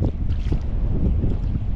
よかった。